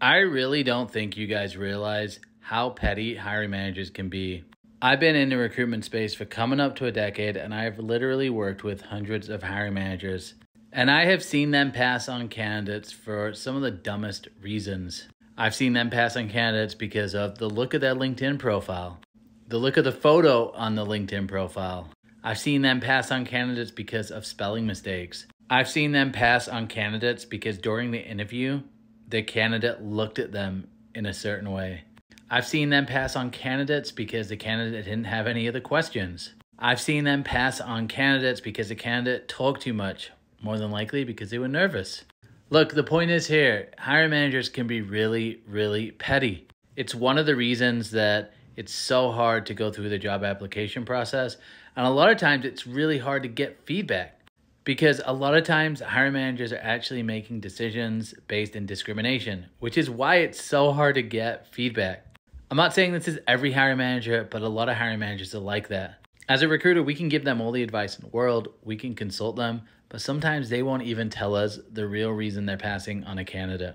I really don't think you guys realize how petty hiring managers can be. I've been in the recruitment space for coming up to a decade, and I've literally worked with hundreds of hiring managers. And I have seen them pass on candidates for some of the dumbest reasons. I've seen them pass on candidates because of the look of their LinkedIn profile, the look of the photo on the LinkedIn profile. I've seen them pass on candidates because of spelling mistakes. I've seen them pass on candidates because during the interview, the candidate looked at them in a certain way. I've seen them pass on candidates because the candidate didn't have any of the questions. I've seen them pass on candidates because the candidate talked too much, more than likely because they were nervous. Look, the point is here hiring managers can be really, really petty. It's one of the reasons that it's so hard to go through the job application process. And a lot of times it's really hard to get feedback because a lot of times hiring managers are actually making decisions based in discrimination, which is why it's so hard to get feedback. I'm not saying this is every hiring manager, but a lot of hiring managers are like that. As a recruiter, we can give them all the advice in the world, we can consult them, but sometimes they won't even tell us the real reason they're passing on a candidate.